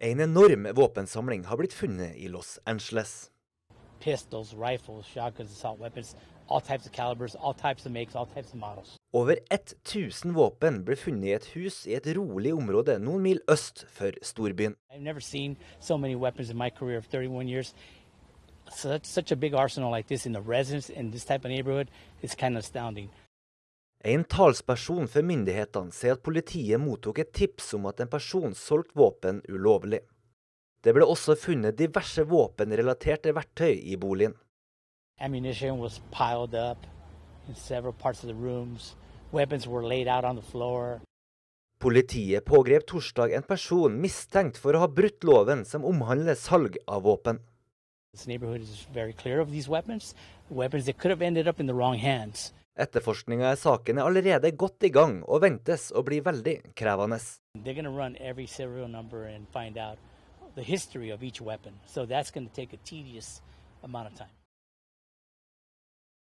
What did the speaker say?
En enorm våpensamling har blitt funnet i Los Angeles. Pistols, rifles, shotguns, assault weapons, all types of calibers, all types of makes, all types of models. Over 1000 våpen ble funnet i et hus i et rolig område noen mil øst for storbyen. So many weapons in my career of 31 years. Such, such a big arsenal like kind of. En talsperson for myndighetene sier at politiet mottok et tips om at en person solgte våpen ulovlig. Det ble også funnet diverse våpenrelaterte verktøy i boligen. Ammunition was piled up in several parts of the rooms. Weapons were laid out on the floor. Politiet pågrep torsdag en person mistenkt for å ha brutt loven som omhandler salg av våpen. This neighborhood is very clear of these weapons, weapons that could have ended up in the wrong hands. Etterforskninga i saken er allerede godt i gang og ventes å bli veldig krevende. The history of each weapon. So that's going to take a tedious amount of time.